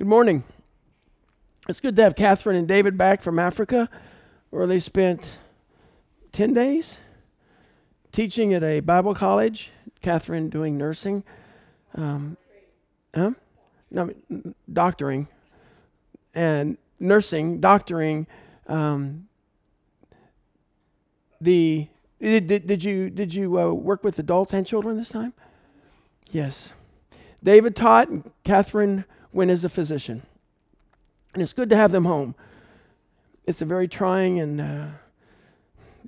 Good morning. It's good to have Catherine and David back from Africa, where they spent 10 days teaching at a Bible college. Catherine doing nursing. Um, huh? No, doctoring. And nursing, doctoring. Um, the did, did, you did you uh, work with adults and children this time? Yes. David taught, and Catherine went as a physician. And it's good to have them home. It's a very trying and uh,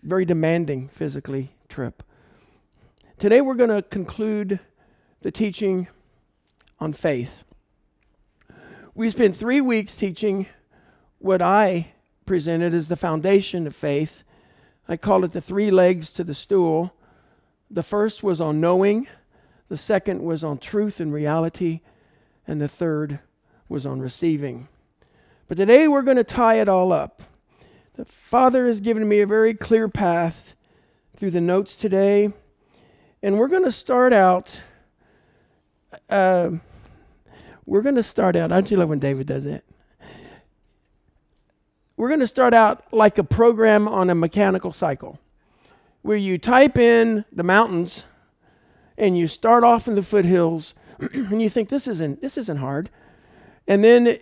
very demanding physically trip. Today we're going to conclude the teaching on faith. We spent three weeks teaching what I presented as the foundation of faith. I call it the three legs to the stool. The first was on knowing, the second was on truth and reality, and the third was on receiving. But today we're going to tie it all up. The Father has given me a very clear path through the notes today, and we're going to start out. Uh, we're going to start out. Don't you love when David does it? We're going to start out like a program on a mechanical cycle where you type in the mountains and you start off in the foothills and you think this isn't this isn't hard. And then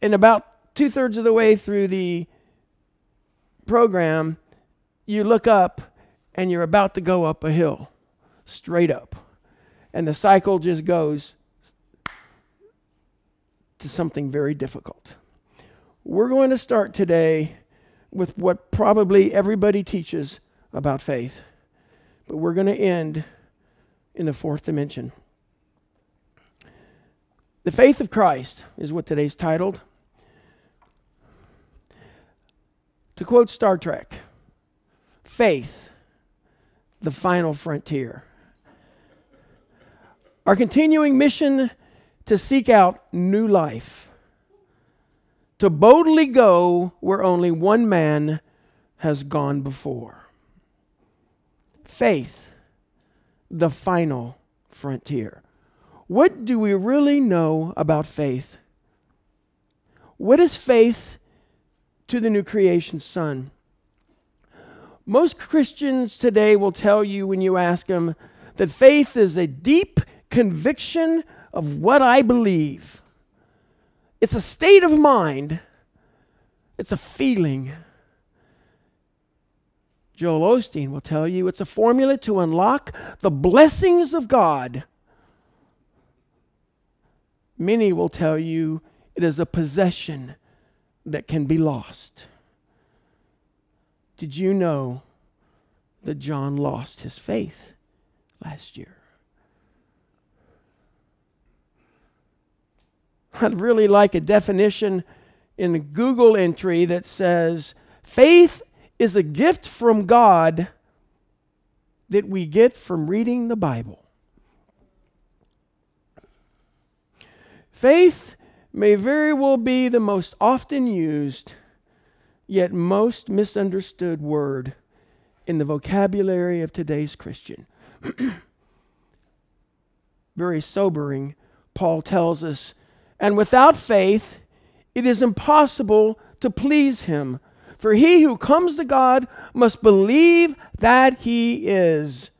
in about two-thirds of the way through the program you look up and you're about to go up a hill straight up. And the cycle just goes to something very difficult. We're going to start today with what probably everybody teaches about faith but we're going to end in the fourth dimension. The faith of Christ is what today's titled. To quote Star Trek, faith, the final frontier. Our continuing mission to seek out new life, to boldly go where only one man has gone before. Faith the final frontier. What do we really know about faith? What is faith to the new creation son? Most Christians today will tell you when you ask them that faith is a deep conviction of what I believe. It's a state of mind, it's a feeling. Joel Osteen will tell you it's a formula to unlock the blessings of God. Many will tell you it is a possession that can be lost. Did you know that John lost his faith last year? I'd really like a definition in a Google entry that says faith is a gift from God that we get from reading the Bible. Faith may very well be the most often used, yet most misunderstood word in the vocabulary of today's Christian. very sobering, Paul tells us. And without faith, it is impossible to please him. For he who comes to God must believe that he is,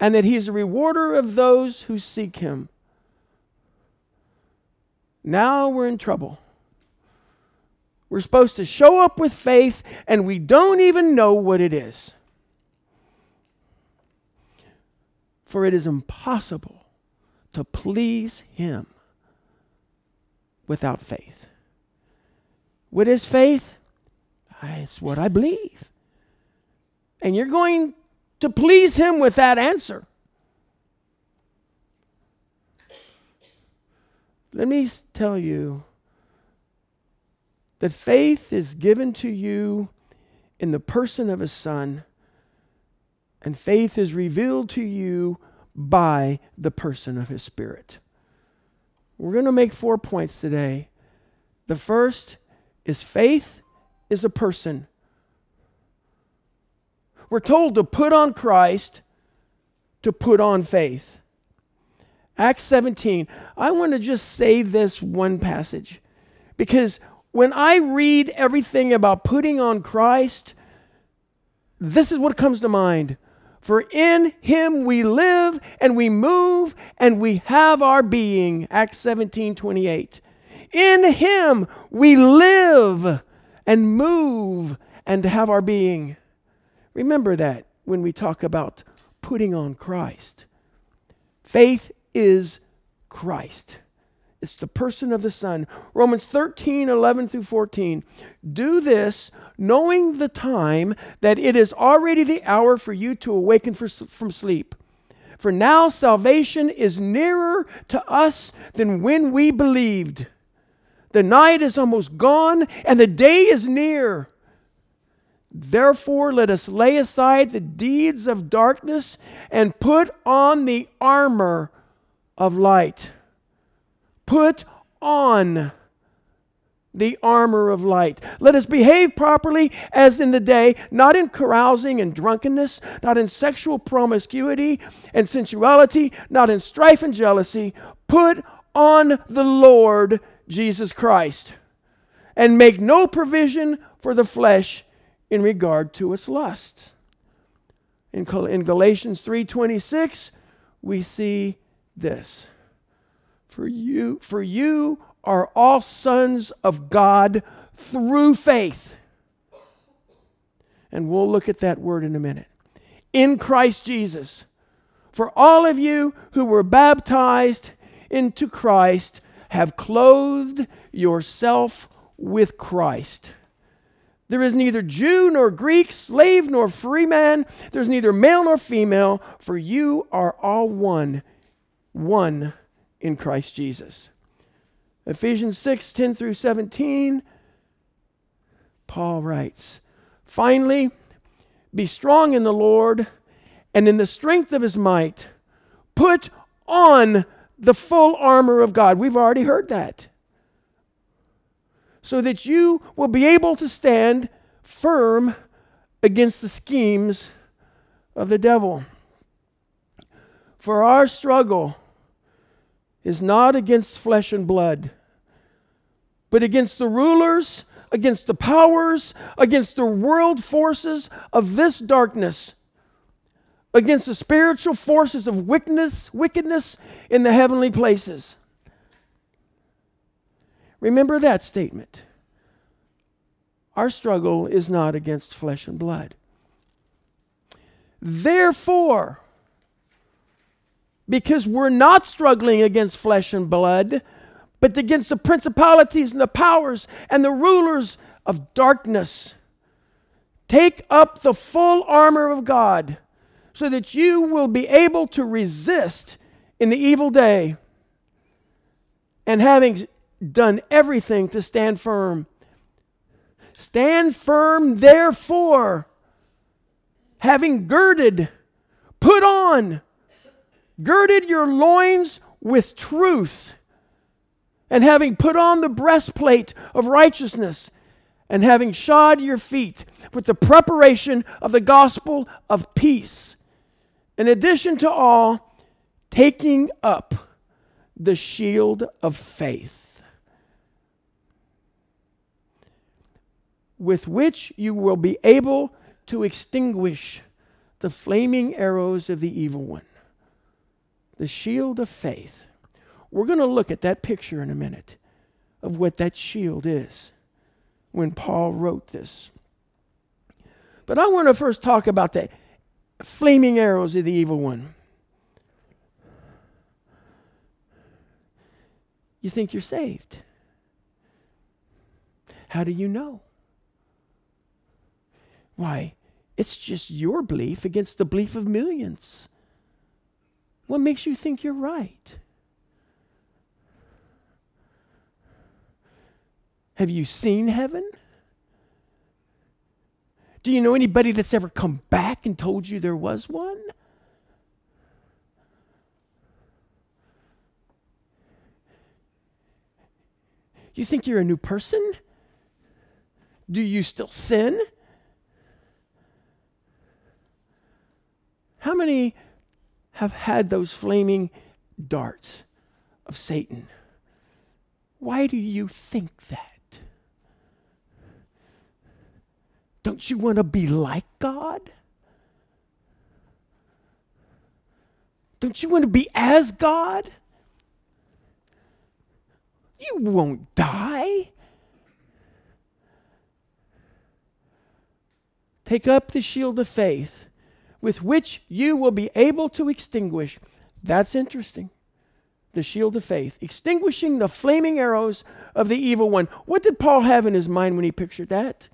and that he is a rewarder of those who seek him. Now we're in trouble. We're supposed to show up with faith, and we don't even know what it is. For it is impossible to please him without faith. What is faith? Ah, it's what I believe. And you're going to please Him with that answer. Let me tell you that faith is given to you in the person of His Son, and faith is revealed to you by the person of His Spirit. We're going to make four points today. The first is faith is a person. We're told to put on Christ, to put on faith. Acts 17. I want to just say this one passage because when I read everything about putting on Christ, this is what comes to mind. For in him we live and we move and we have our being. Acts 17 28. In him we live and move and have our being. Remember that when we talk about putting on Christ. Faith is Christ. It's the person of the Son. Romans 13, 11 through 14. Do this knowing the time that it is already the hour for you to awaken for, from sleep. For now salvation is nearer to us than when we believed. The night is almost gone and the day is near. Therefore, let us lay aside the deeds of darkness and put on the armor of light. Put on the armor of light. Let us behave properly as in the day, not in carousing and drunkenness, not in sexual promiscuity and sensuality, not in strife and jealousy. Put on the Lord Jesus Christ and make no provision for the flesh in regard to its lusts. In, in Galatians 3:26, we see this. For you, for you are all sons of God through faith. And we'll look at that word in a minute. In Christ Jesus. For all of you who were baptized into Christ have clothed yourself with Christ. There is neither Jew nor Greek, slave nor free man. There's neither male nor female, for you are all one, one in Christ Jesus. Ephesians 6 10 through 17, Paul writes, Finally, be strong in the Lord and in the strength of his might. Put on the full armor of God. We've already heard that. So that you will be able to stand firm against the schemes of the devil. For our struggle is not against flesh and blood, but against the rulers, against the powers, against the world forces of this darkness, against the spiritual forces of wickedness, wickedness in the heavenly places. Remember that statement. Our struggle is not against flesh and blood. Therefore, because we're not struggling against flesh and blood, but against the principalities and the powers and the rulers of darkness. Take up the full armor of God so that you will be able to resist in the evil day. And having done everything to stand firm, stand firm, therefore, having girded, put on girded your loins with truth, and having put on the breastplate of righteousness, and having shod your feet with the preparation of the gospel of peace. In addition to all, taking up the shield of faith, with which you will be able to extinguish the flaming arrows of the evil one the shield of faith. We're going to look at that picture in a minute of what that shield is when Paul wrote this. But I want to first talk about the flaming arrows of the evil one. You think you're saved. How do you know? Why, it's just your belief against the belief of millions. What makes you think you're right? Have you seen heaven? Do you know anybody that's ever come back and told you there was one? You think you're a new person? Do you still sin? How many have had those flaming darts of Satan. Why do you think that? Don't you want to be like God? Don't you want to be as God? You won't die. Take up the shield of faith with which you will be able to extinguish. That's interesting. The shield of faith, extinguishing the flaming arrows of the evil one. What did Paul have in his mind when he pictured that?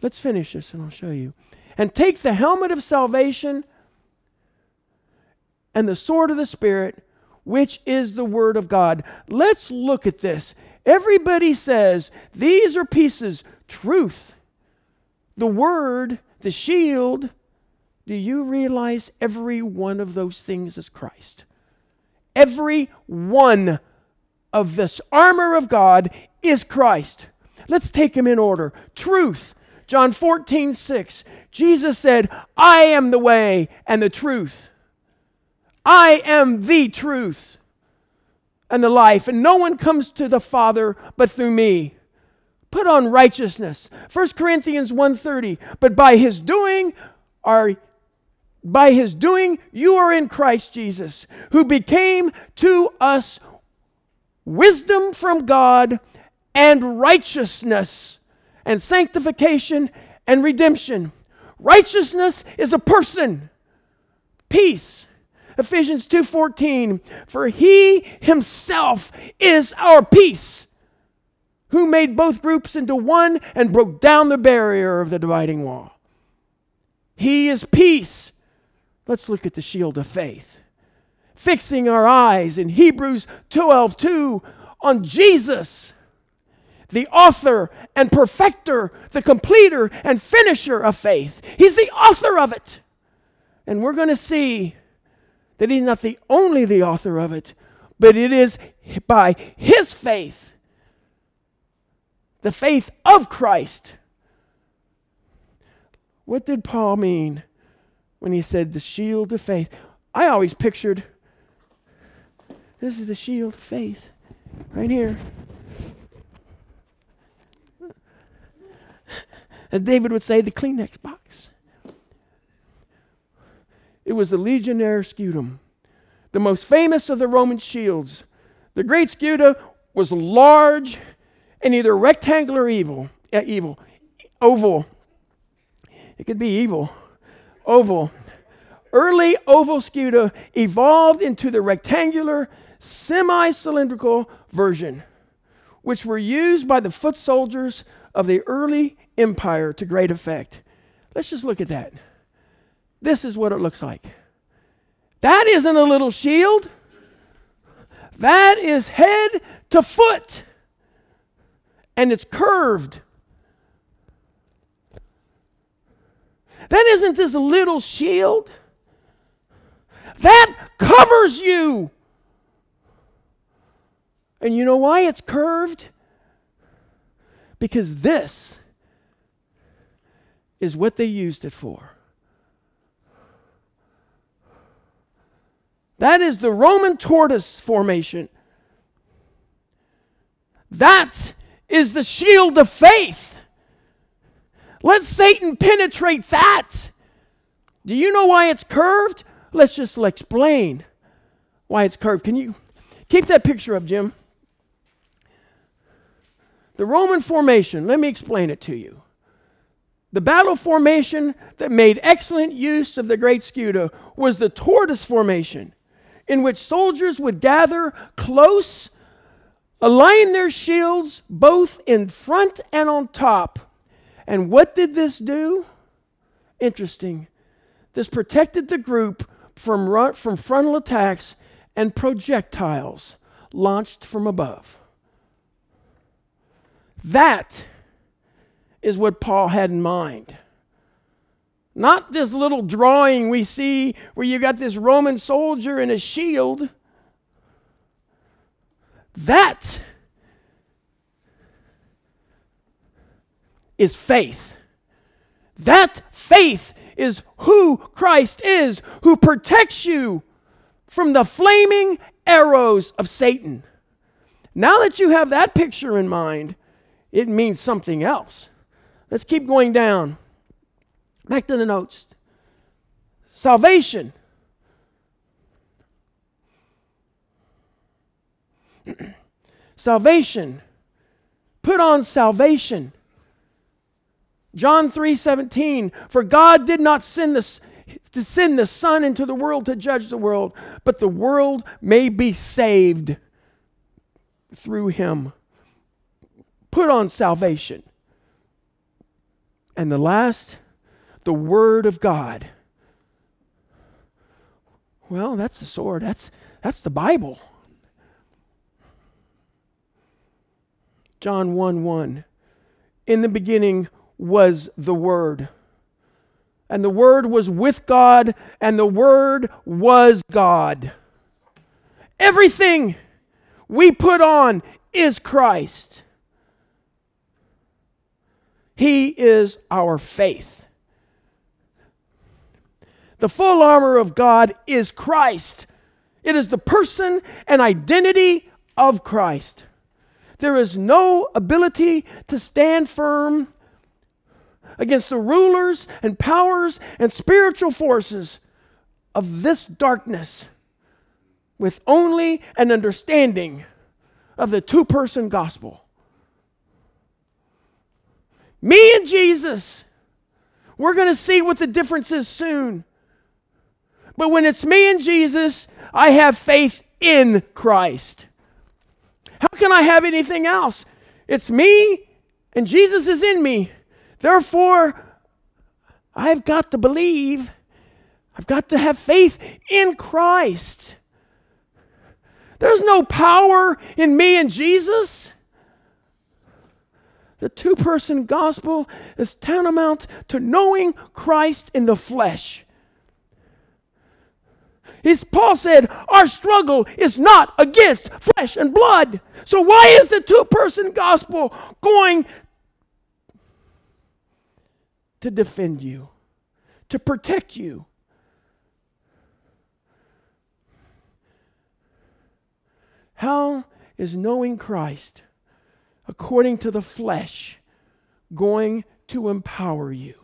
Let's finish this and I'll show you. And take the helmet of salvation and the sword of the Spirit, which is the Word of God. Let's look at this. Everybody says these are pieces truth, the Word, the shield. Do you realize every one of those things is Christ? Every one of this armor of God is Christ. Let's take them in order. Truth, John 14, 6. Jesus said, I am the way and the truth. I am the truth and the life, and no one comes to the Father but through me. Put on righteousness. 1 Corinthians 1:30. But by his doing are by his doing you are in Christ Jesus, who became to us wisdom from God and righteousness and sanctification and redemption. Righteousness is a person. Peace. Ephesians 2:14 For he himself is our peace who made both groups into one and broke down the barrier of the dividing wall. He is peace. Let's look at the shield of faith. Fixing our eyes in Hebrews 12 2 on Jesus, the author and perfecter, the completer and finisher of faith. He's the author of it. And we're going to see that he's not the only the author of it, but it is by his faith, the faith of Christ. What did Paul mean when he said the shield of faith? I always pictured this is the shield of faith right here. As David would say, the Kleenex box. It was the Legionnaire Scutum, the most famous of the Roman shields. The great scudo was large and either rectangular or evil, uh, evil, oval. It could be evil, oval. Early oval scudo evolved into the rectangular, semi-cylindrical version, which were used by the foot soldiers of the early empire to great effect. Let's just look at that. This is what it looks like. That isn't a little shield. That is head to foot. And it's curved. That isn't this little shield. That covers you. And you know why it's curved? Because this is what they used it for. That is the Roman tortoise formation. That is the shield of faith. Let Satan penetrate that. Do you know why it's curved? Let's just explain why it's curved. Can you keep that picture up, Jim? The Roman formation, let me explain it to you. The battle formation that made excellent use of the great scudo was the tortoise formation in which soldiers would gather close, align their shields both in front and on top. And what did this do? Interesting. This protected the group from, run, from frontal attacks and projectiles launched from above. That is what Paul had in mind. Not this little drawing we see where you got this Roman soldier and a shield. That is faith. That faith is who Christ is, who protects you from the flaming arrows of Satan. Now that you have that picture in mind, it means something else. Let's keep going down. Back to the notes. Salvation. salvation. Put on salvation. John 3:17 For God did not send the to send the son into the world to judge the world, but the world may be saved through him. Put on salvation. And the last, the word of God. Well, that's the sword. That's that's the Bible. John 1 1. In the beginning was the Word. And the Word was with God, and the Word was God. Everything we put on is Christ. He is our faith. The full armor of God is Christ. It is the person and identity of Christ. There is no ability to stand firm against the rulers and powers and spiritual forces of this darkness with only an understanding of the two person gospel. Me and Jesus. We're going to see what the difference is soon. But when it's me and Jesus, I have faith in Christ. How can I have anything else? It's me and Jesus is in me. Therefore, I've got to believe. I've got to have faith in Christ. There's no power in me and Jesus. The two person gospel is tantamount to knowing Christ in the flesh. As Paul said, our struggle is not against flesh and blood. So, why is the two person gospel going to defend you, to protect you. How is knowing Christ according to the flesh going to empower you?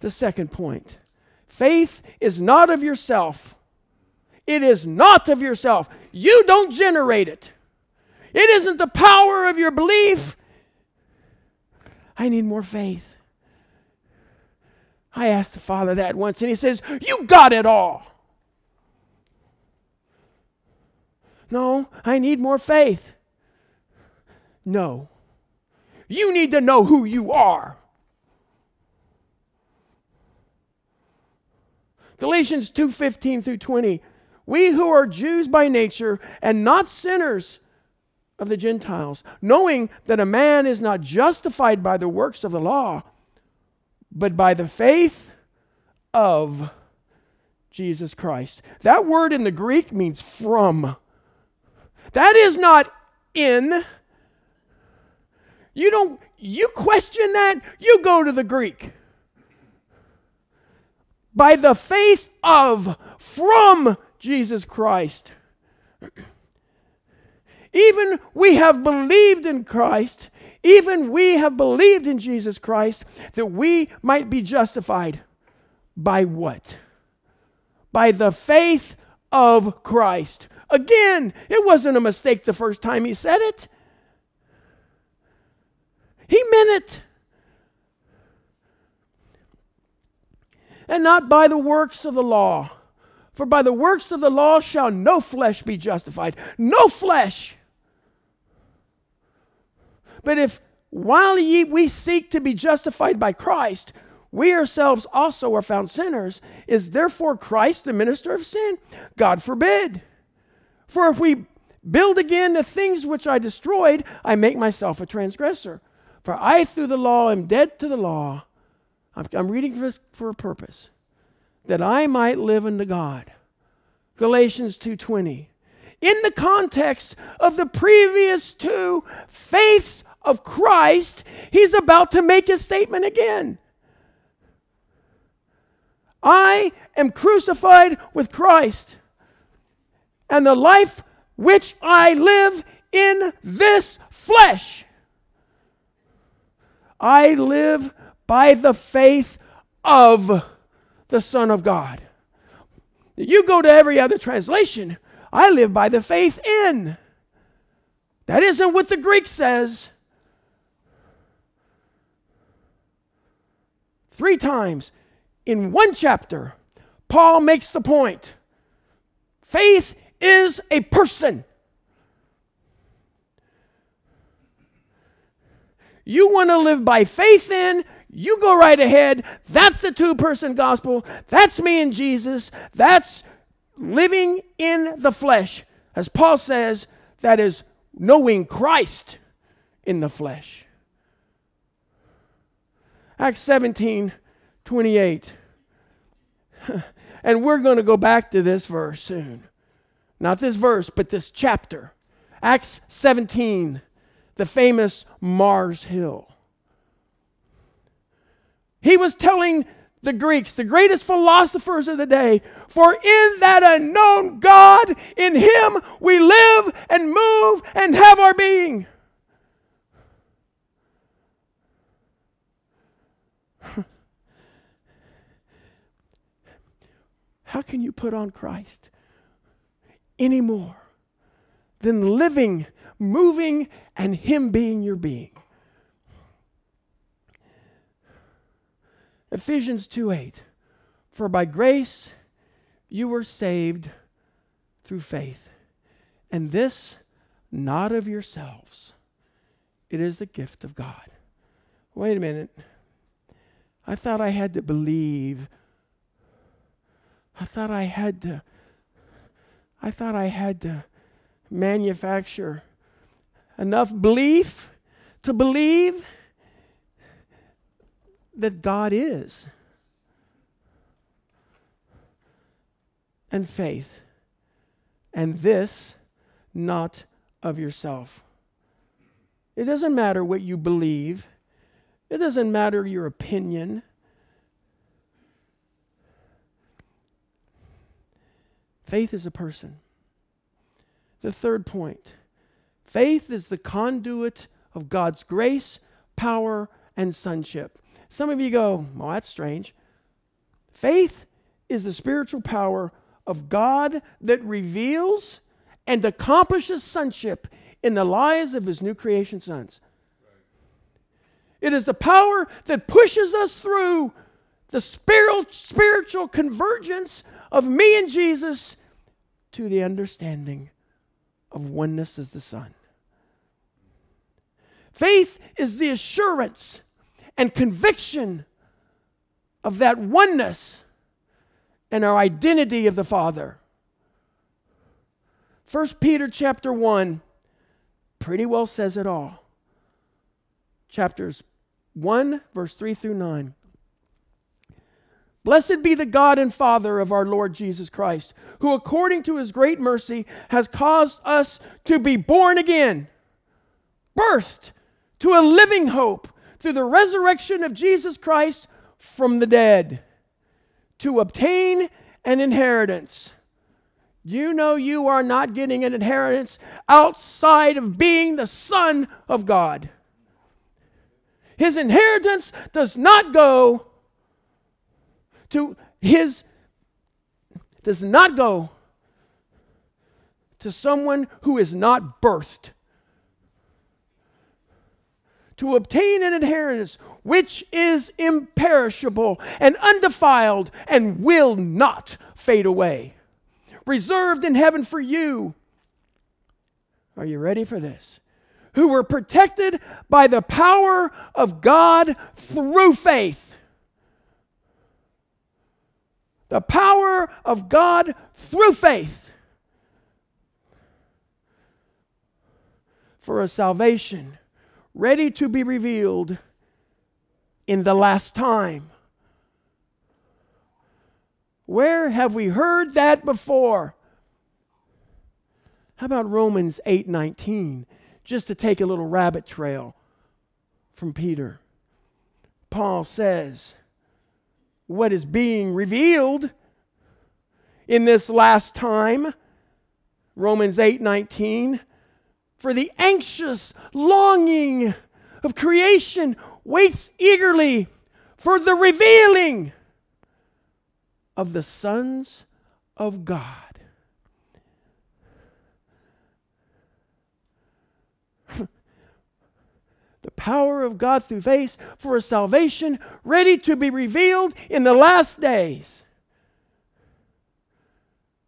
The second point faith is not of yourself. It is not of yourself. You don't generate it. It isn't the power of your belief. I need more faith. I asked the Father that once, and He says, You got it all. No, I need more faith. No. You need to know who you are. Galatians 2:15 through 20. We who are Jews by nature and not sinners of the Gentiles, knowing that a man is not justified by the works of the law, but by the faith of Jesus Christ. That word in the Greek means from. That is not in. You don't you question that, you go to the Greek. By the faith of from Jesus Christ. Even we have believed in Christ, even we have believed in Jesus Christ that we might be justified. By what? By the faith of Christ. Again, it wasn't a mistake the first time he said it. He meant it. And not by the works of the law. For by the works of the law shall no flesh be justified. No flesh. But if while ye, we seek to be justified by Christ, we ourselves also are found sinners, is therefore Christ the minister of sin? God forbid. For if we build again the things which I destroyed, I make myself a transgressor. For I, through the law, am dead to the law. I'm, I'm reading this for a purpose, that I might live unto God. Galatians 2:20. In the context of the previous two faiths of Christ, he's about to make his statement again. I am crucified with Christ, and the life which I live in this flesh, I live by the faith of the Son of God. You go to every other translation, I live by the faith in. That isn't what the Greek says. Three times in one chapter, Paul makes the point faith is a person. You want to live by faith in, you go right ahead. That's the two person gospel. That's me and Jesus. That's living in the flesh. As Paul says, that is knowing Christ in the flesh. Acts 17 28. and we're going to go back to this verse soon. Not this verse, but this chapter. Acts 17, the famous Mars Hill. He was telling the Greeks, the greatest philosophers of the day, for in that unknown God, in Him we live and move and have our being. How can you put on Christ any more than living, moving, and Him being your being? Ephesians 2 8. For by grace you were saved through faith, and this not of yourselves. It is the gift of God. Wait a minute. I thought I had to believe. I thought I had to. I thought I had to manufacture enough belief to believe that God is. And faith. And this not of yourself. It doesn't matter what you believe, it doesn't matter your opinion. Faith is a person. The third point faith is the conduit of God's grace, power, and sonship. Some of you go, well, that's strange. Faith is the spiritual power of God that reveals and accomplishes sonship in the lives of his new creation sons. It is the power that pushes us through the spiritual convergence of me and Jesus to the understanding of oneness as the Son. Faith is the assurance and conviction of that oneness and our identity of the Father. 1 Peter chapter 1 pretty well says it all. Chapters 1, verse 3 through 9. Blessed be the God and Father of our Lord Jesus Christ, who according to his great mercy has caused us to be born again, birthed to a living hope through the resurrection of Jesus Christ from the dead to obtain an inheritance. You know you are not getting an inheritance outside of being the Son of God. His inheritance does not go to his does not go to someone who is not birthed to obtain an inheritance which is imperishable and undefiled and will not fade away, reserved in heaven for you. Are you ready for this? Who were protected by the power of God through faith. The power of God through faith for a salvation ready to be revealed in the last time. Where have we heard that before? How about Romans 8:19? Just to take a little rabbit trail from Peter. Paul says, what is being revealed in this last time. Romans 8 19. For the anxious longing of creation waits eagerly for the revealing of the sons of God. The power of God through faith for a salvation ready to be revealed in the last days.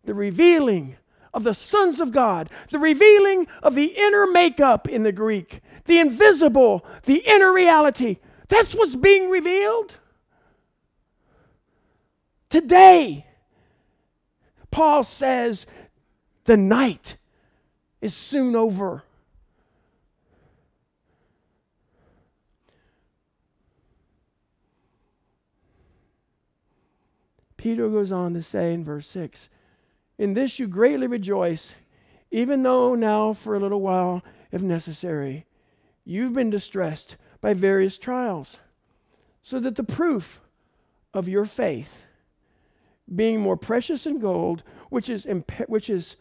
The revealing of the sons of God, the revealing of the inner makeup in the Greek, the invisible, the inner reality. That's what's being revealed. Today, Paul says the night is soon over. Peter goes on to say in verse 6 In this you greatly rejoice, even though now for a little while, if necessary, you've been distressed by various trials, so that the proof of your faith, being more precious than gold, which is, which is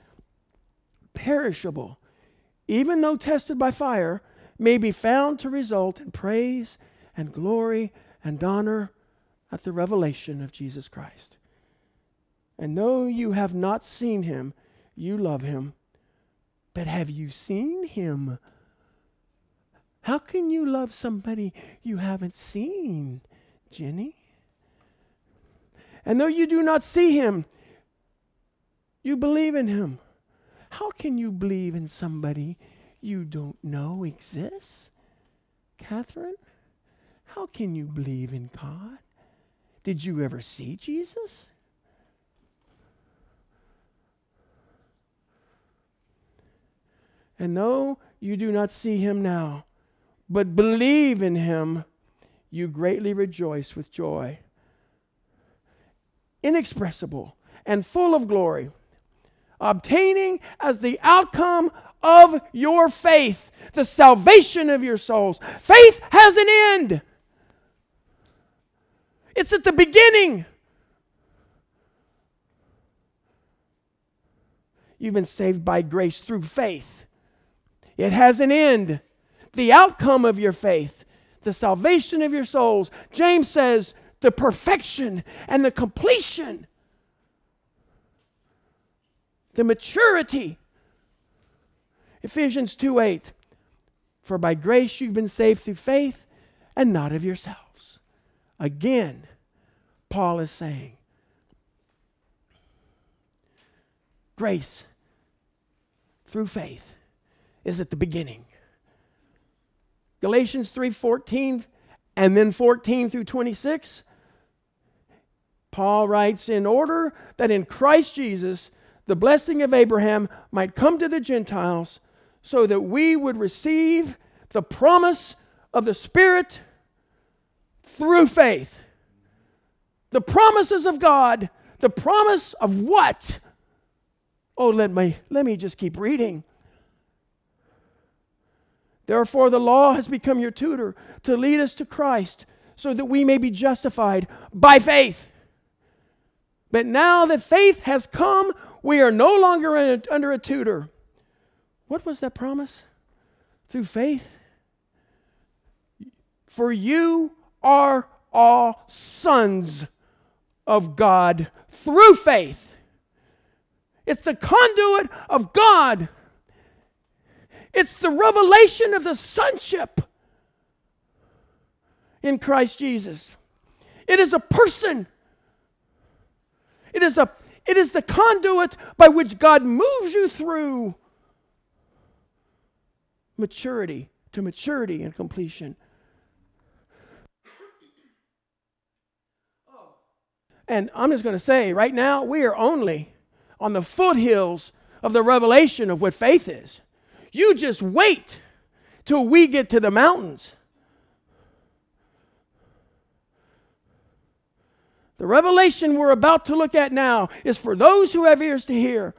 perishable, even though tested by fire, may be found to result in praise and glory and honor at the revelation of Jesus Christ. And though you have not seen him, you love him. But have you seen him? How can you love somebody you haven't seen, Jenny? And though you do not see him, you believe in him. How can you believe in somebody you don't know exists? Catherine, how can you believe in God? Did you ever see Jesus? And though you do not see him now, but believe in him, you greatly rejoice with joy. Inexpressible and full of glory, obtaining as the outcome of your faith the salvation of your souls. Faith has an end, it's at the beginning. You've been saved by grace through faith. It has an end. The outcome of your faith, the salvation of your souls. James says, the perfection and the completion, the maturity. Ephesians 2 8. For by grace you've been saved through faith and not of yourselves. Again, Paul is saying, grace through faith is at the beginning. Galatians 3:14 and then 14 through 26 Paul writes in order that in Christ Jesus the blessing of Abraham might come to the Gentiles so that we would receive the promise of the Spirit through faith. The promises of God, the promise of what? Oh, let me let me just keep reading. Therefore, the law has become your tutor to lead us to Christ so that we may be justified by faith. But now that faith has come, we are no longer a, under a tutor. What was that promise? Through faith? For you are all sons of God through faith. It's the conduit of God it's the revelation of the sonship in Christ Jesus. It is a person. It is a it is the conduit by which God moves you through maturity to maturity and completion. And I'm just going to say right now, we are only on the foothills of the revelation of what faith is. You just wait till we get to the mountains. The revelation we're about to look at now is for those who have ears to hear.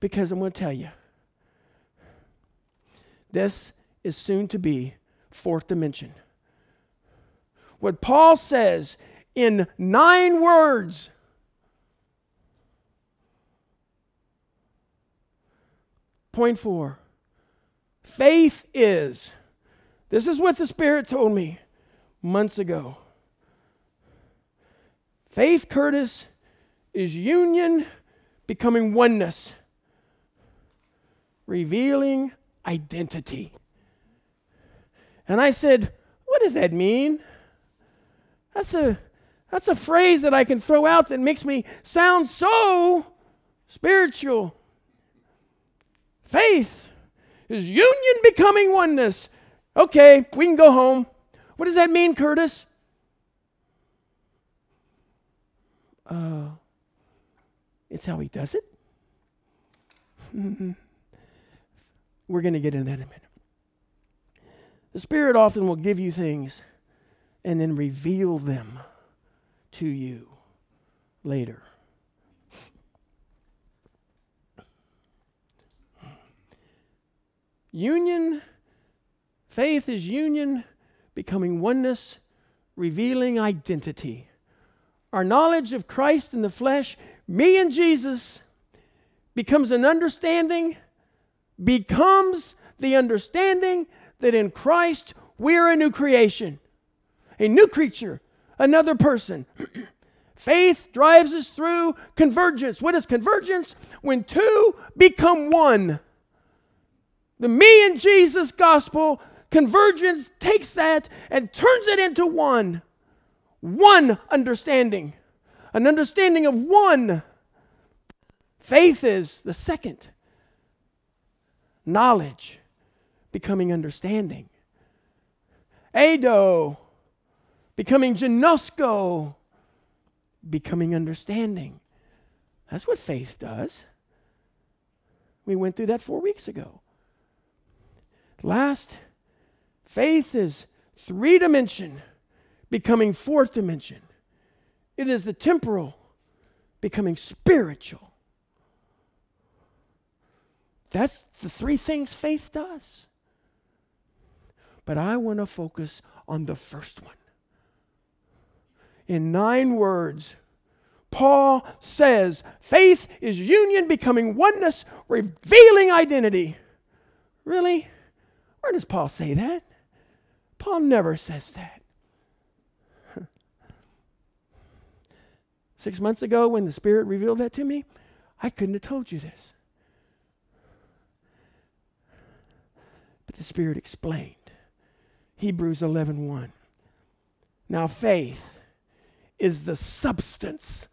Because I'm going to tell you, this is soon to be fourth dimension. what Paul says in nine words. Point four faith is. This is what the Spirit told me months ago. Faith, Kurtis, is union becoming oneness, revealing identity. And I said, What does that mean? That's a, that's a phrase that I can throw out that makes me sound so spiritual. Faith is union becoming oneness. Okay, we can go home. What does that mean, Kurtis? Uh, it's how he does it. We're going to get into that in a minute. The Spirit often will give you things and then reveal them to you later. Union, faith is union, becoming oneness, revealing identity. Our knowledge of Christ in the flesh, me and Jesus, becomes an understanding, becomes the understanding that in Christ we're a new creation, a new creature, another person. Faith drives us through convergence. What is convergence? When two become one. The me and Jesus gospel, convergence takes that and turns it into one. One understanding. An understanding of one. Faith is the second. Knowledge becoming understanding. Eido, becoming ginosko, becoming understanding. That's what faith does. We went through that four weeks ago. Last, faith is three dimension becoming fourth dimension. It is the temporal becoming spiritual. That's the three things faith does. But I want to focus on the first one. In nine words, Paul says faith is union becoming oneness, revealing identity. Really? Where does Paul say that? Paul never says that. Six months ago, when the Spirit revealed that to me, I couldn't have told you this. But the Spirit explained. Hebrews 11 1. Now, faith is the substance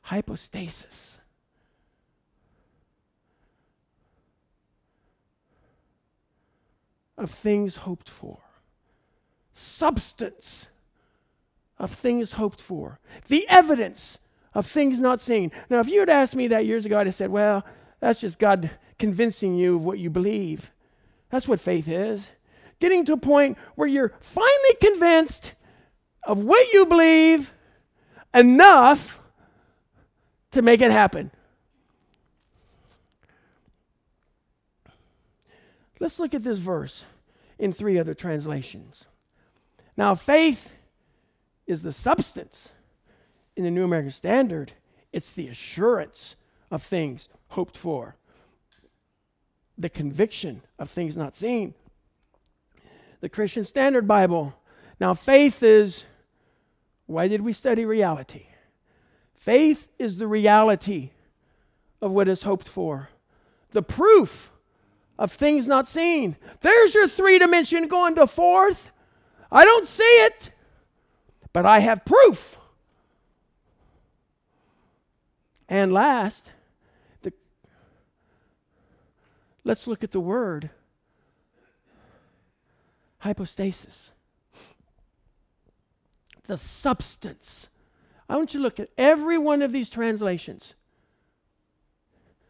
hypostasis. Of things hoped for, substance of things hoped for, the evidence of things not seen. Now, if you had asked me that years ago, I'd have said, well, that's just God convincing you of what you believe. That's what faith is. Getting to a point where you're finally convinced of what you believe enough to make it happen. Let's look at this verse in three other translations. Now, faith is the substance. In the New American Standard, it's the assurance of things hoped for, the conviction of things not seen. The Christian Standard Bible. Now, faith is why did we study reality? Faith is the reality of what is hoped for, the proof of things not seen. There's your three dimension going to fourth. I don't see it, but I have proof. And last, the, Let's look at the word hypostasis. The substance. I want you to look at every one of these translations.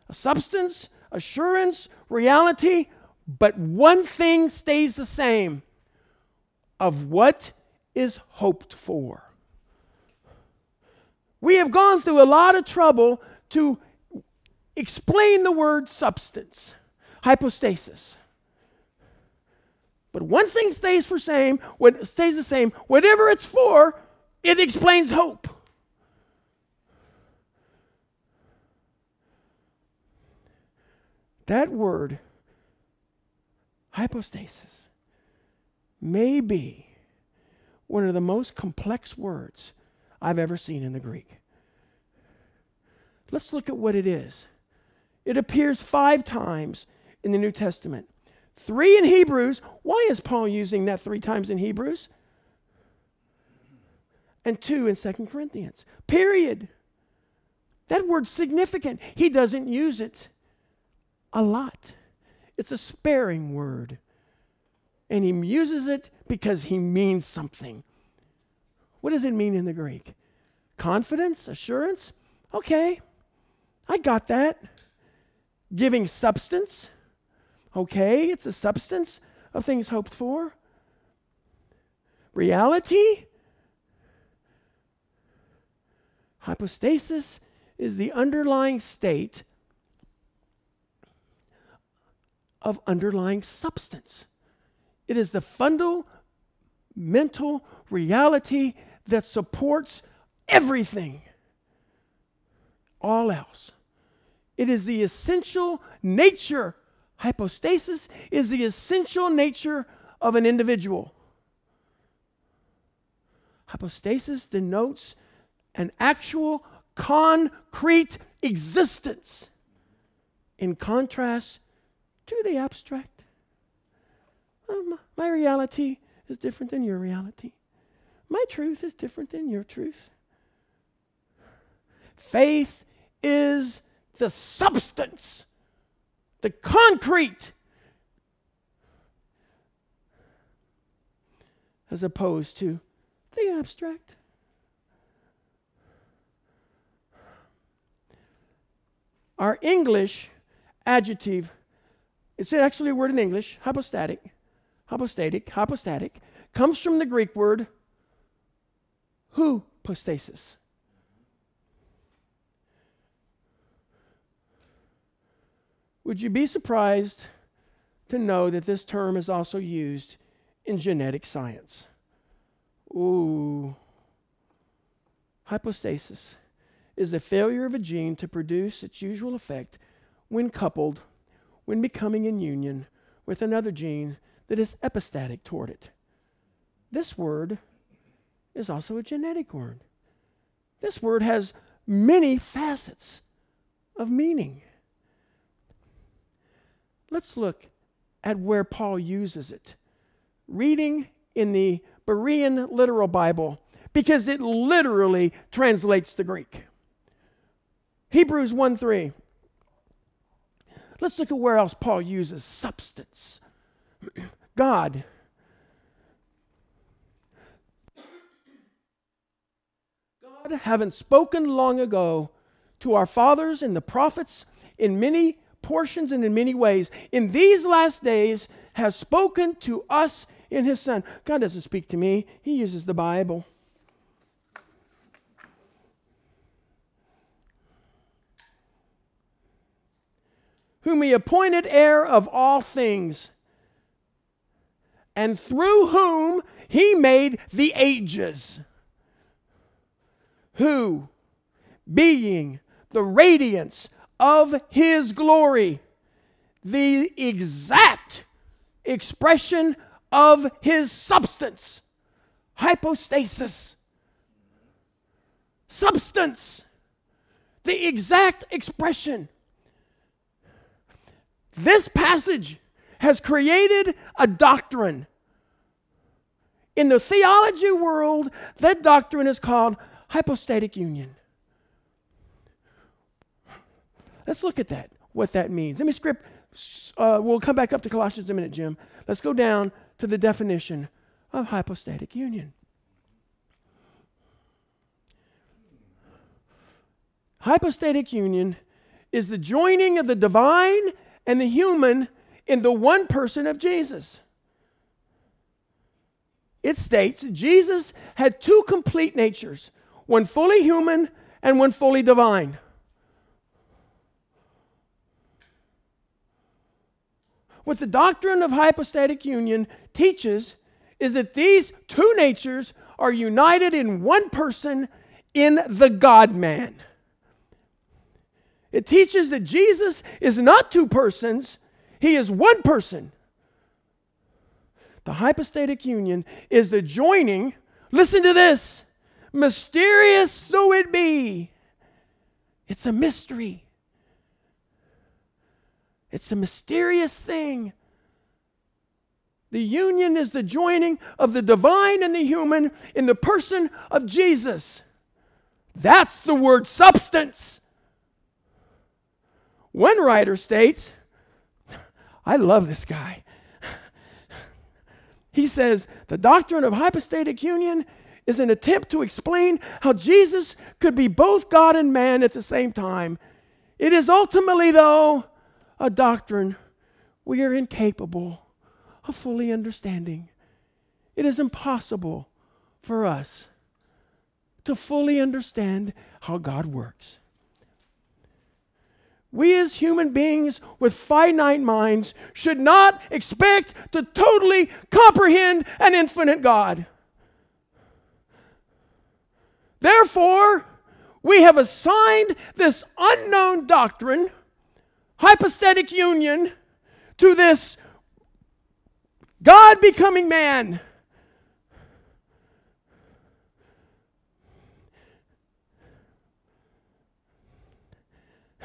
A substance, assurance, reality, but one thing stays the same of what is hoped for. We have gone through a lot of trouble to explain the word substance hypostasis. But one thing stays for same, what stays the same, whatever it's for, it explains hope. That word, hypostasis, may be one of the most complex words I've ever seen in the Greek. Let's look at what it is. It appears five times in the New Testament. Three in Hebrews. Why is Paul using that three times in Hebrews? And two in Second Corinthians. Period. That word's significant. He doesn't use it a lot. It's a sparing word. And he uses it because he means something. What does it mean in the Greek? Confidence, assurance? Okay, I got that. Giving substance? Okay, it's a substance of things hoped for. Reality? Hypostasis is the underlying state of underlying substance. It is the fundamental reality that supports everything, all else. It is the essential nature Hypostasis is the essential nature of an individual. Hypostasis denotes an actual concrete existence in contrast to the abstract. Um, my reality is different than your reality. My truth is different than your truth. Faith is the substance the concrete, as opposed to the abstract. Our English adjective, it's actually a word in English, hypostatic, hypostatic, hypostatic, comes from the Greek word hypostasis. Would you be surprised to know that this term is also used in genetic science? Ooh. Hypostasis is the failure of a gene to produce its usual effect when coupled, when becoming in union with another gene that is epistatic toward it. This word is also a genetic word. This word has many facets of meaning. Let's look at where Paul uses it. Reading in the Berean Literal Bible, because it literally translates the Greek. Hebrews 1 3. Let's look at where else Paul uses substance. God. God, having spoken long ago to our fathers and the prophets in many portions and in many ways, in these last days, has spoken to us in his Son. God doesn't speak to me, he uses the Bible. Whom he appointed heir of all things, and through whom he made the ages. Who, being the radiance of his glory, the exact expression of his substance. Hypostasis. Substance. The exact expression. This passage has created a doctrine. In the theology world, that doctrine is called hypostatic union. Let's look at that, what that means. Let me script. Uh, we'll come back up to Colossians in a minute, Jim. Let's go down to the definition of hypostatic union. Hypostatic union is the joining of the divine and the human in the one person of Jesus. It states Jesus had two complete natures, one fully human and one fully divine. What the doctrine of hypostatic union teaches is that these two natures are united in one person in the God man. It teaches that Jesus is not two persons, he is one person. The hypostatic union is the joining, listen to this, mysterious though it be. It's a mystery. It's a mysterious thing. The union is the joining of the divine and the human in the person of Jesus. That's the word substance. One writer states, I love this guy. He says, the doctrine of hypostatic union is an attempt to explain how Jesus could be both God and man at the same time. It is ultimately, though, a doctrine we are incapable of fully understanding. It is impossible for us to fully understand how God works. We, as human beings with finite minds, should not expect to totally comprehend an infinite God. Therefore, we have assigned this unknown doctrine, hypostatic union, to this God becoming man.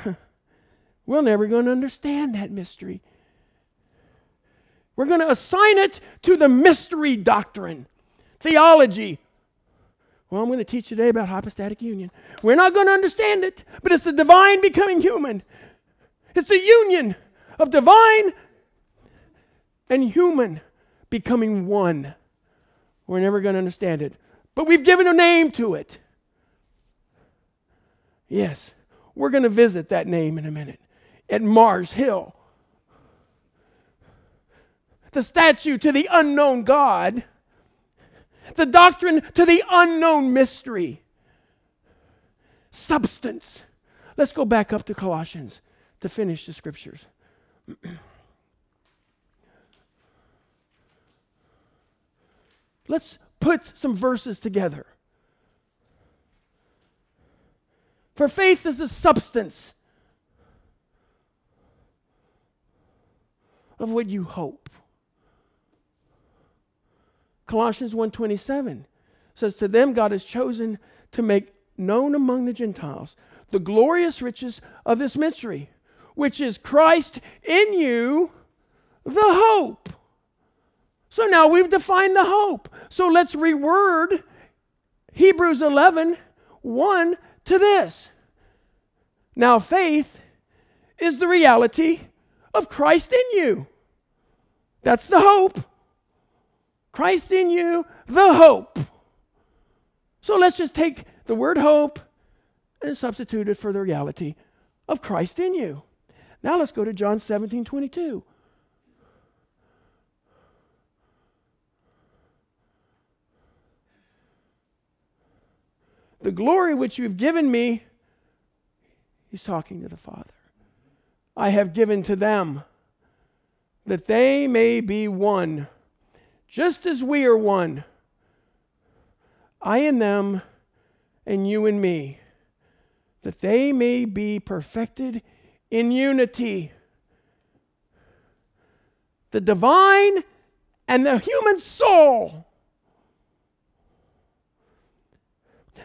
We're never going to understand that mystery. We're going to assign it to the mystery doctrine, theology. Well, I'm going to teach today about hypostatic union. We're not going to understand it, but it's the divine becoming human. It's the union of divine and human becoming one. We're never going to understand it, but we've given a name to it. Yes, we're going to visit that name in a minute at Mars Hill. The statue to the unknown God, the doctrine to the unknown mystery, substance. Let's go back up to Colossians to finish the scriptures. Let's put some verses together. For faith is the substance of what you hope. Colossians 1:27 says to them God has chosen to make known among the Gentiles the glorious riches of this mystery which is Christ in you the hope. So now we've defined the hope. So let's reword Hebrews 11 1 to this. Now faith is the reality of Christ in you. That's the hope. Christ in you, the hope. So let's just take the word hope and substitute it for the reality of Christ in you. Now let's go to John 17 22. The glory which you have given me, he's talking to the Father, I have given to them that they may be one, just as we are one. I and them, and you and me, that they may be perfected in unity. The divine and the human soul.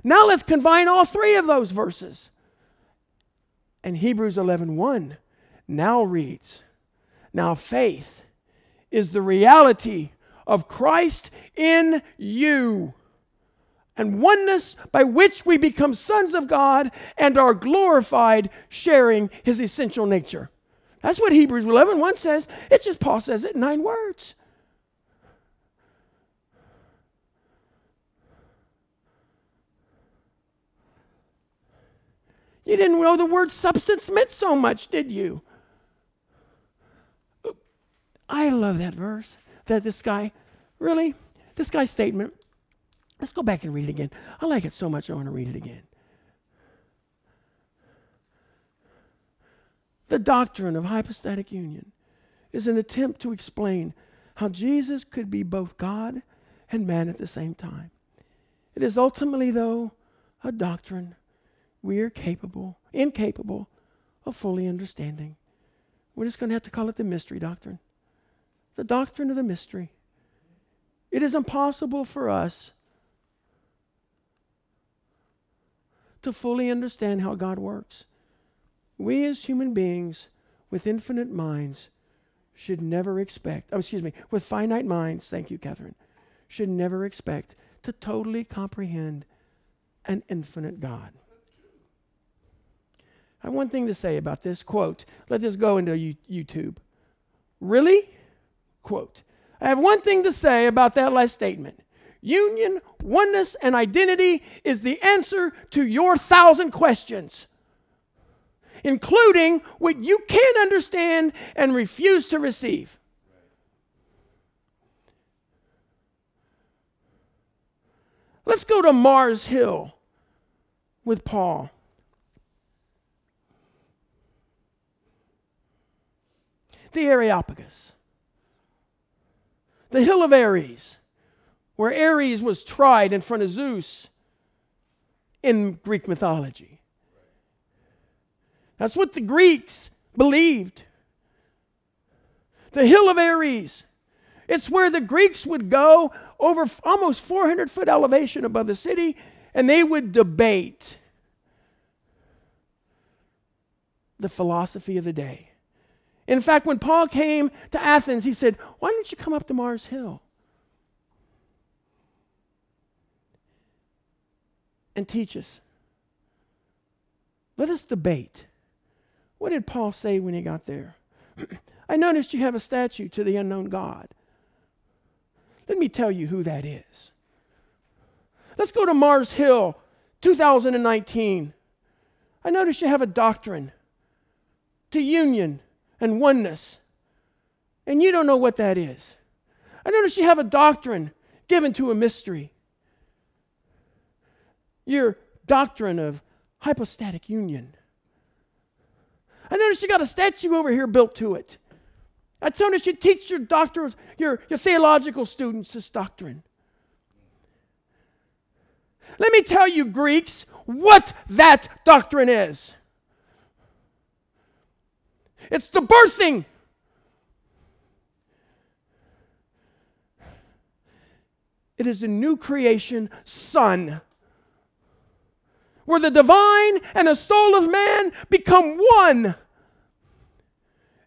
Now let's combine all three of those verses. And Hebrews 11:1 1 now reads, now, faith is the reality of Christ in you and oneness by which we become sons of God and are glorified, sharing his essential nature. That's what Hebrews 11 1 says. It's just Paul says it in nine words. You didn't know the word substance meant so much, did you? I love that verse. That this guy, really, this guy's statement. Let's go back and read it again. I like it so much, I want to read it again. The doctrine of hypostatic union is an attempt to explain how Jesus could be both God and man at the same time. It is ultimately, though, a doctrine we are capable, incapable of fully understanding. We're just going to have to call it the mystery doctrine. The doctrine of the mystery. It is impossible for us to fully understand how God works. We as human beings with infinite minds should never expect, oh, excuse me, with finite minds, thank you, Catherine, should never expect to totally comprehend an infinite God. I have one thing to say about this quote. Let this go into YouTube. Really? Quote. I have one thing to say about that last statement. Union, oneness, and identity is the answer to your thousand questions, including what you can't understand and refuse to receive. Let's go to Mars Hill with Paul. The Areopagus, the Hill of Ares, where Ares was tried in front of Zeus in Greek mythology. That's what the Greeks believed. The Hill of Ares. It's where the Greeks would go over almost 400 foot elevation above the city and they would debate the philosophy of the day. In fact, when Paul came to Athens, he said, Why don't you come up to Mars Hill and teach us? Let us debate. What did Paul say when he got there? I noticed you have a statue to the unknown God. Let me tell you who that is. Let's go to Mars Hill, 2019. I notice you have a doctrine to union and oneness, and you don't know what that is. I notice you have a doctrine given to a mystery. Your doctrine of hypostatic union. I notice you got a statue over here built to it. I notice you teach your doctors, your, your theological students this doctrine. Let me tell you, Greeks, what that doctrine is it's the birthing. It is a new creation son where the divine and the soul of man become one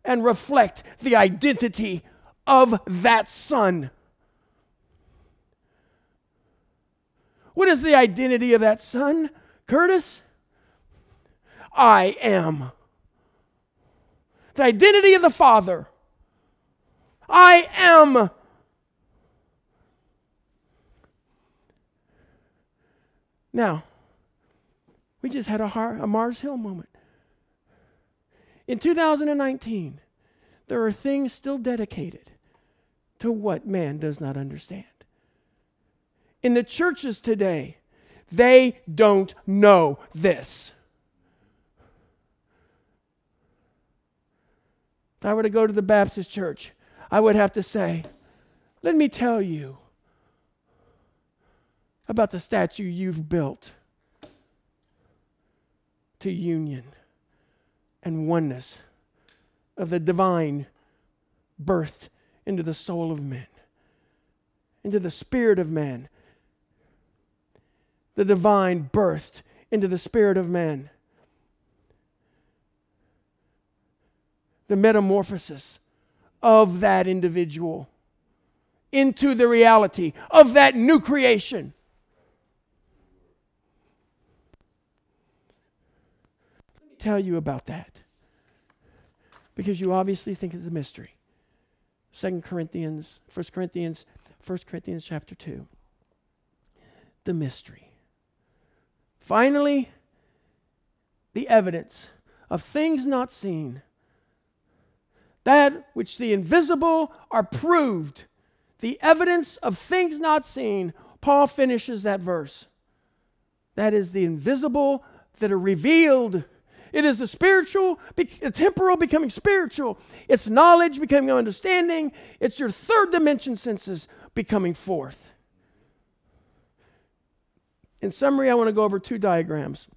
and reflect the identity of that son. What is the identity of that son, Kurtis? I am. The identity of the Father. I am. Now, we just had a, a Mars Hill moment. In 2019, there are things still dedicated to what man does not understand in the churches today, they don't know this. If I were to go to the Baptist church, I would have to say, let me tell you about the statue you've built to union and oneness of the divine birthed into the soul of men, into the spirit of man, the divine birthed into the spirit of man. The metamorphosis of that individual into the reality of that new creation. Let me tell you about that. Because you obviously think it's a mystery. Second Corinthians, First Corinthians, First Corinthians chapter 2. The mystery. Finally, the evidence of things not seen. That which the invisible are proved. The evidence of things not seen. Paul finishes that verse. That is the invisible that are revealed. It is the spiritual, the temporal becoming spiritual. It's knowledge becoming understanding. It's your third dimension senses becoming fourth. In summary, I want to go over two diagrams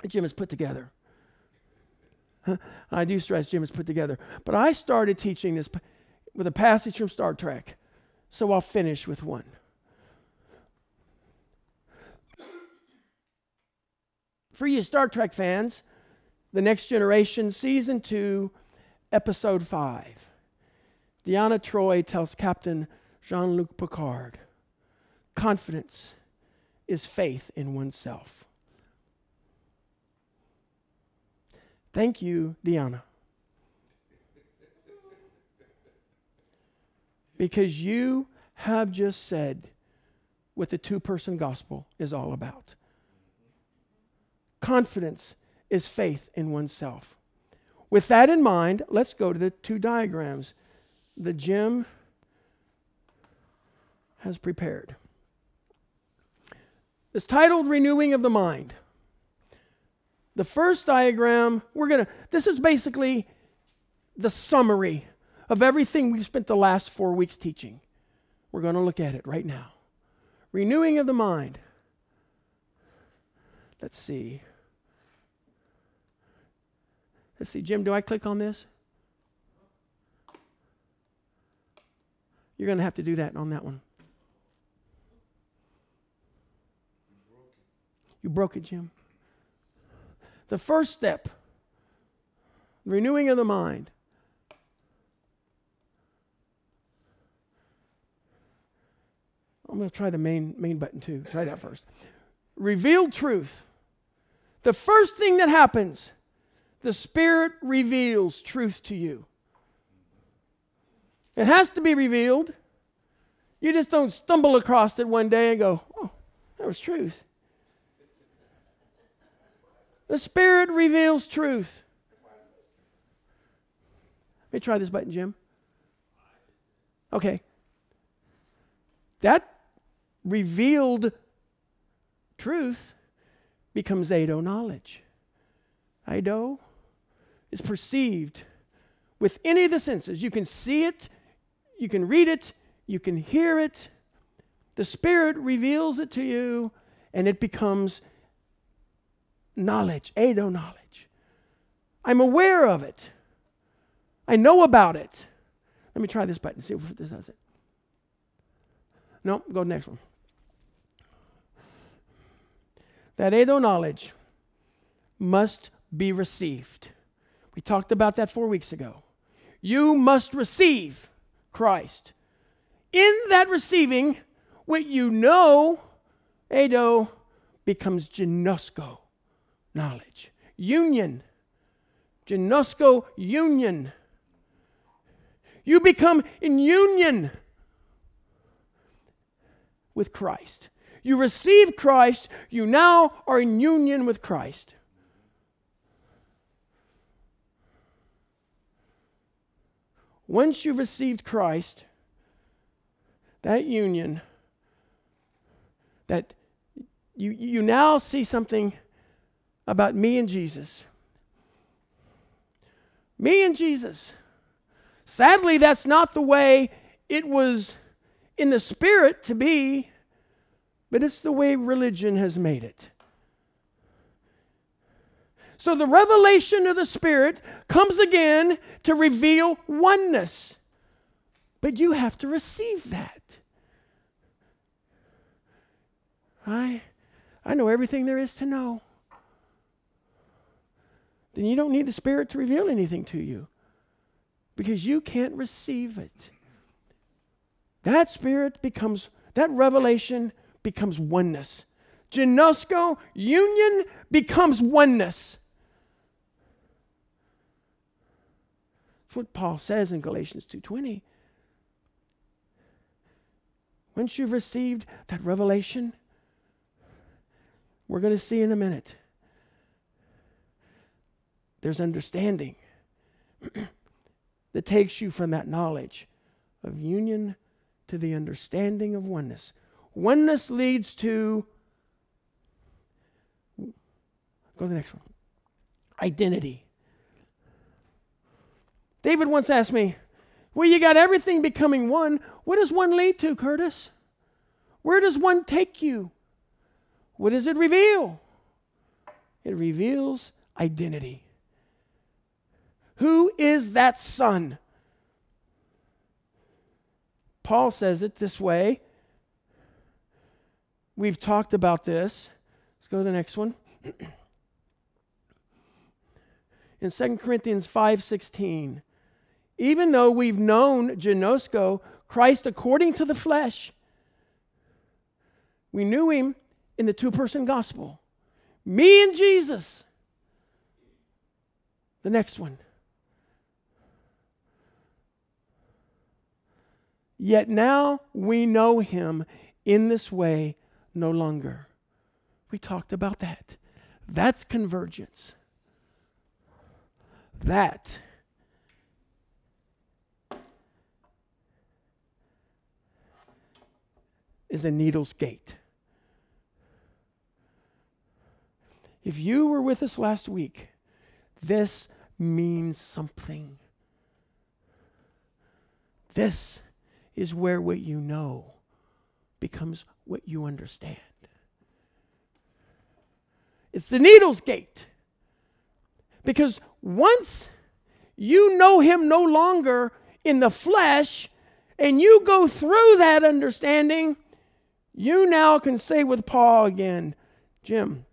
that Jim has put together. I do stress Jim has put together. But I started teaching this with a passage from Star Trek, so I'll finish with one. For you Star Trek fans, The Next Generation, Season 2, Episode 5. Deanna Troi tells Captain Jean Luc Picard confidence is faith in oneself. Thank you, Deanna. Because you have just said what the two person gospel is all about. Confidence is faith in oneself. With that in mind, let's go to the two diagrams the Jim has prepared. It's titled Renewing of the Mind. The first diagram, we're going to, this is basically the summary of everything we've spent the last four weeks teaching. We're going to look at it right now. Renewing of the mind. Let's see. Let's see, Jim, do I click on this? You're going to have to do that on that one. You broke it, Jim. The first step renewing of the mind. I'm going to try the main, main button too. Try that first. Revealed truth. The first thing that happens the Spirit reveals truth to you. It has to be revealed. You just don't stumble across it one day and go, oh, that was truth. The Spirit reveals truth. Let me try this button, Jim. Okay. That revealed truth becomes Eido knowledge. Eido is perceived with any of the senses. You can see it, you can read it, you can hear it. The Spirit reveals it to you, and it becomes knowledge, Eido knowledge. I'm aware of it. I know about it. Let me try this button, see if this does it. No, go to the next one. That Eido knowledge must be received. We talked about that four weeks ago. You must receive Christ. In that receiving, what you know, Eido, becomes ginosko, knowledge. Union. Ginosko, union. You become in union with Christ. You receive Christ, you now are in union with Christ. Once you've received Christ, that union, that you, you now see something about me and Jesus. Me and Jesus. Sadly, that's not the way it was in the spirit to be, but it's the way religion has made it. So the revelation of the Spirit comes again to reveal oneness. But you have to receive that. I, I know everything there is to know. Then you don't need the Spirit to reveal anything to you because you can't receive it. That Spirit becomes, that revelation becomes oneness. Ginosko, union becomes oneness. What Paul says in Galatians 2:20. Once you've received that revelation, we're going to see in a minute. There's understanding that takes you from that knowledge of union to the understanding of oneness. Oneness leads to, go to the next one. identity. David once asked me, Well, you got everything becoming one. What does one lead to, Kurtis? Where does one take you? What does it reveal? It reveals identity. Who is that son? Paul says it this way. We've talked about this. Let's go to the next one. In 2 Corinthians 5:16, even though we've known ginosko, Christ according to the flesh, we knew him in the two-person gospel. Me and Jesus. The next one. Yet now we know him in this way no longer. We talked about that. That's convergence. That is a needle's gate. If you were with us last week, this means something. This is where what you know becomes what you understand. It's the needle's gate. Because once you know him no longer in the flesh and you go through that understanding, you now can say with Paul again, Jim,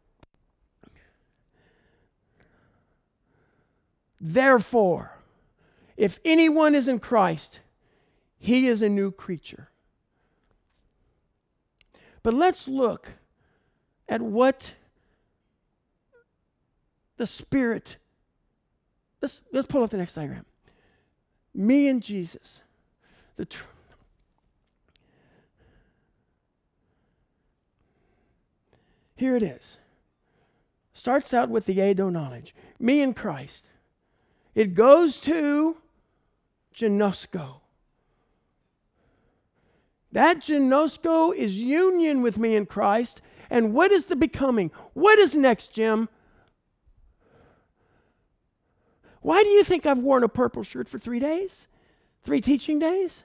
therefore, if anyone is in Christ, he is a new creature. But let's look at what the Spirit. Let's, let's pull up the next diagram. Me and Jesus. The Here it is. Starts out with the Eido knowledge. Me and Christ. It goes to Ginosko. That ginosko is union with me in Christ. And what is the becoming? What is next, Jim? Why do you think I've worn a purple shirt for three days? Three teaching days?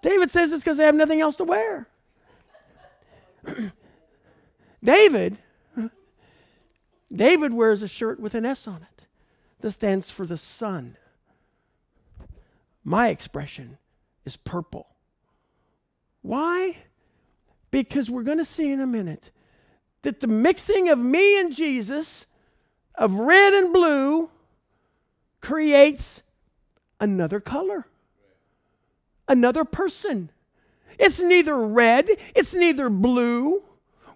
David says it's because they have nothing else to wear. David, David wears a shirt with an S on it that stands for the son. My expression is purple. Why? Because we're going to see in a minute that the mixing of me and Jesus, of red and blue, creates another color, another person. It's neither red, it's neither blue.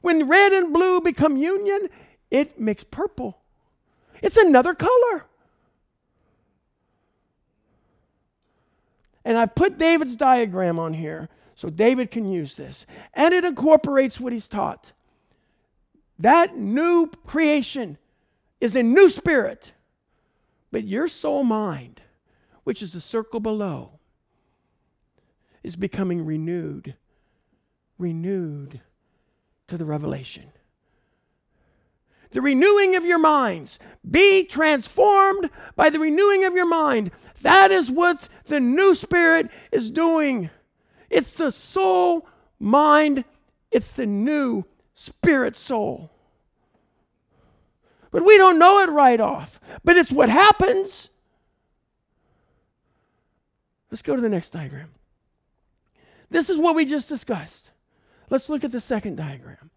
When red and blue become union, it makes purple. It's another color. And I put David's diagram on here so David can use this. And it incorporates what he's taught. That new creation is a new spirit. But your soul mind, which is the circle below, is becoming renewed, renewed to the revelation. The renewing of your minds. Be transformed by the renewing of your mind. That is what the new spirit is doing. It's the soul, mind, it's the new spirit soul. But we don't know it right off. But it's what happens. Let's go to the next diagram. This is what we just discussed. Let's look at the second diagram.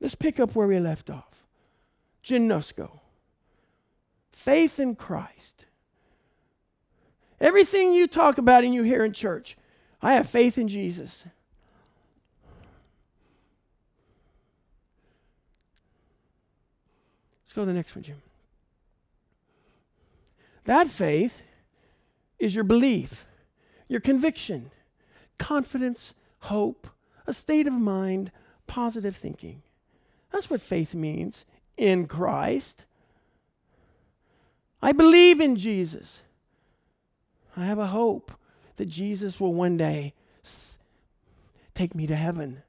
Let's pick up where we left off. Ginosko. Faith in Christ. Everything you talk about and you hear in church, I have faith in Jesus. Go to the next one, Jim. That faith is your belief, your conviction, confidence, hope, a state of mind, positive thinking. That's what faith means in Christ. I believe in Jesus. I have a hope that Jesus will one day take me to heaven.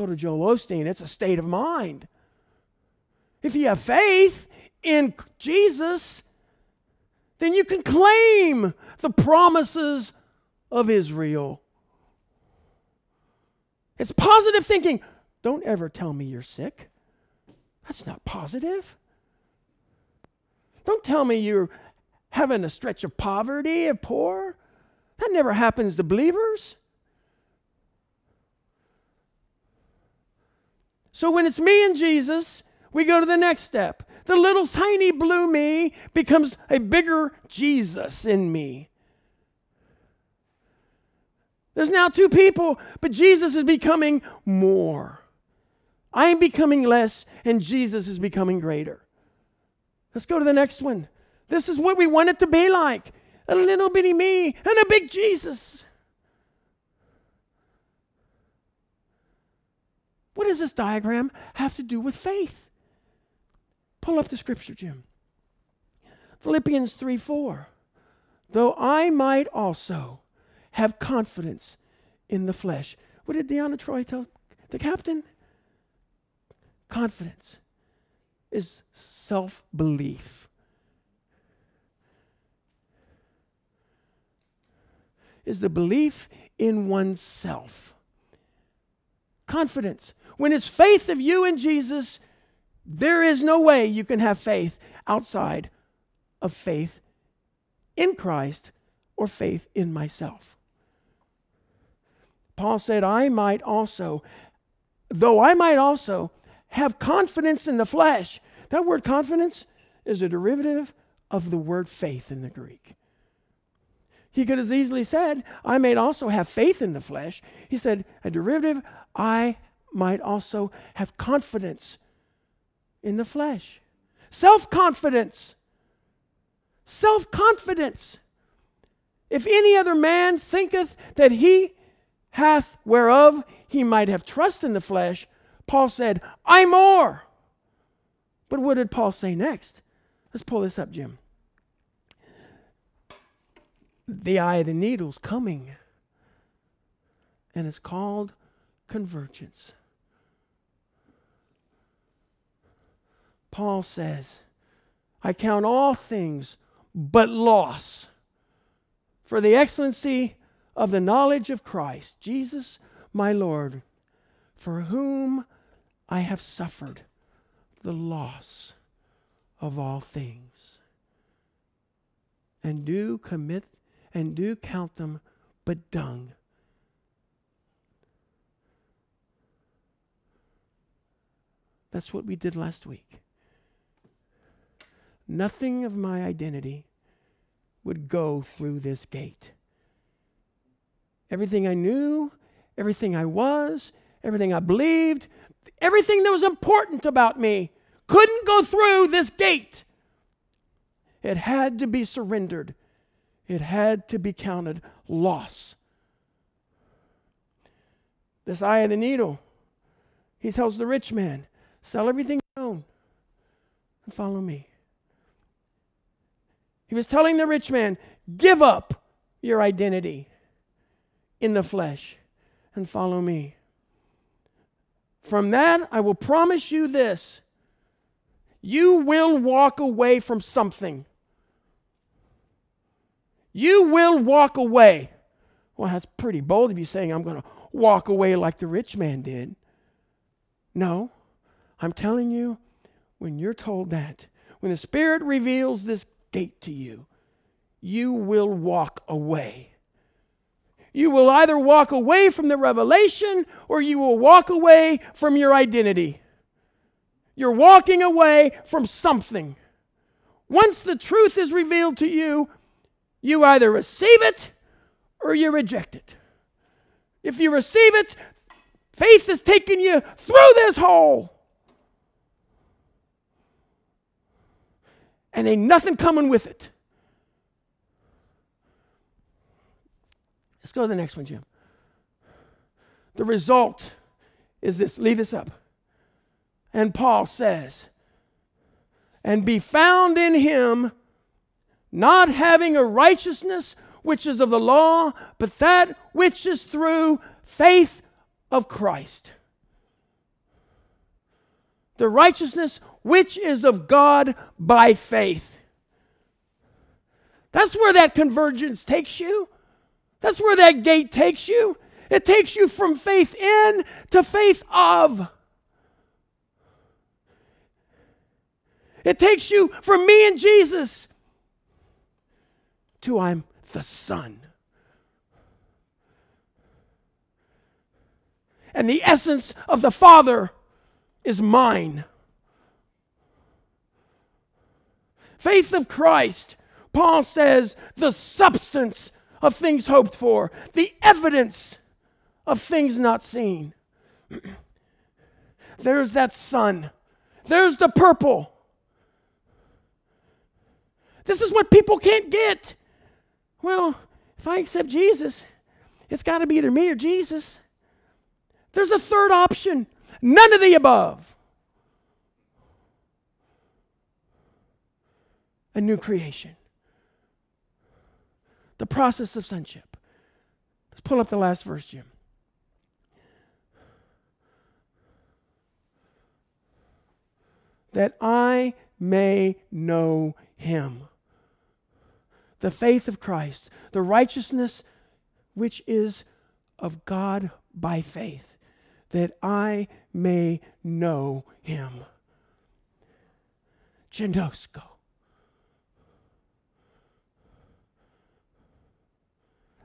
Go to Joel Osteen, it's a state of mind. If you have faith in Jesus, then you can claim the promises of Israel. It's positive thinking. Don't ever tell me you're sick. That's not positive. Don't tell me you're having a stretch of poverty or poor. That never happens to believers. So when it's me and Jesus, we go to the next step. The little tiny blue me becomes a bigger Jesus in me. There's now two people, but Jesus is becoming more. I am becoming less, and Jesus is becoming greater. Let's go to the next one. This is what we want it to be like a little bitty me and a big Jesus. What does this diagram have to do with faith? Pull up the scripture, Jim. Philippians 3 4. Though I might also have confidence in the flesh. What did Deanna Troi tell the captain? Confidence is self belief. Is the belief in oneself. Confidence. When it's faith of you and Jesus, there is no way you can have faith outside of faith in Christ or faith in myself. Paul said, I might also, though I might also have confidence in the flesh. That word confidence is a derivative of the word faith in the Greek. He could have easily said, I may also have faith in the flesh. He said, a derivative, I might also have confidence in the flesh. Self confidence. Self confidence. If any other man thinketh that he hath whereof he might have trust in the flesh, Paul said, I more. But what did Paul say next? Let's pull this up, Jim. The eye of the needle's coming, and it's called convergence. Paul says, I count all things but loss for the excellency of the knowledge of Christ, Jesus my Lord, for whom I have suffered the loss of all things, and do commit and do count them but dung. That's what we did last week. Nothing of my identity would go through this gate. Everything I knew, everything I was, everything I believed, Everything that was important about me couldn't go through this gate. It had to be surrendered, it had to be counted loss. This eye of the needle, he tells the rich man, sell everything you own and follow me. He was telling the rich man, give up your identity in the flesh and follow me. From that, I will promise you this you will walk away from something. You will walk away. Well, that's pretty bold of you saying, I'm going to walk away like the rich man did. No, I'm telling you, when you're told that, when the Spirit reveals this gate to you, you will walk away. You will either walk away from the revelation or you will walk away from your identity. You're walking away from something. Once the truth is revealed to you, you either receive it or you reject it. If you receive it, faith is taking you through this hole. And ain't nothing coming with it. Let's go to the next one, Jim. The result is this. Leave this up. And Paul says, and be found in him, not having a righteousness which is of the law, but that which is through faith of Christ. The righteousness which is of God by faith. That's where that convergence takes you. That's where that gate takes you. It takes you from faith in to faith of. It takes you from me and Jesus to I'm the Son. And the essence of the Father is mine. Faith of Christ, Paul says, the substance of things hoped for, the evidence of things not seen. There's that son. There's the purple. This is what people can't get. Well, if I accept Jesus, it's got to be either me or Jesus. There's a third option none of the above. A new creation. The process of sonship. Let's pull up the last verse, Jim. That I may know him the faith of Christ, the righteousness which is of God by faith, that I may know him. Ginosko.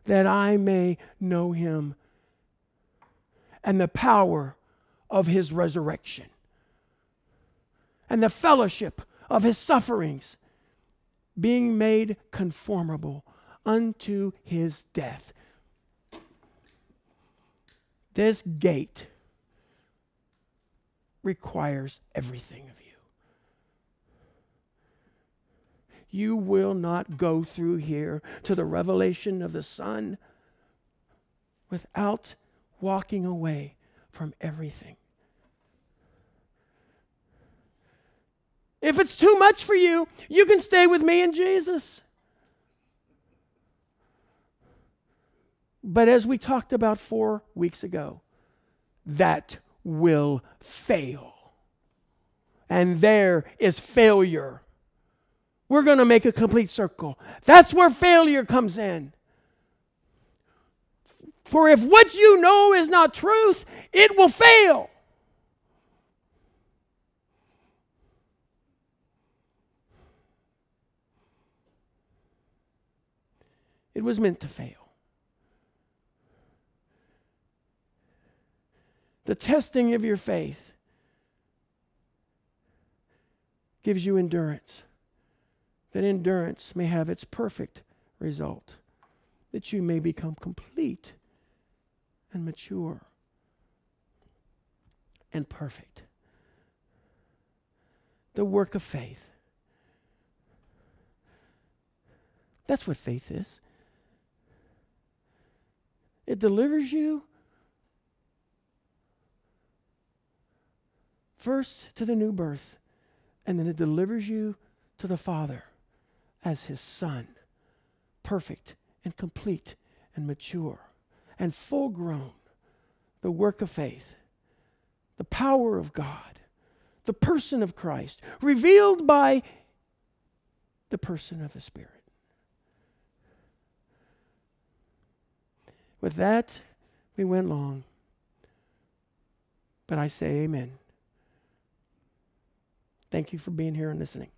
That I may know him and the power of his resurrection and the fellowship of his sufferings being made conformable unto his death. This gate requires everything of you. You will not go through here to the revelation of the Son without walking away from everything. If it's too much for you, you can stay with me and Jesus. But as we talked about four weeks ago, that will fail. And there is failure. We're going to make a complete circle. That's where failure comes in. For if what you know is not truth, it will fail. It was meant to fail. The testing of your faith gives you endurance. That endurance may have its perfect result, that you may become complete and mature and perfect. The work of faith. That's what faith is. It delivers you first to the new birth, and then it delivers you to the Father as his Son, perfect and complete and mature and full grown. The work of faith, the power of God, the person of Christ, revealed by the person of the Spirit. With that, we went long. But I say amen. Thank you for being here and listening.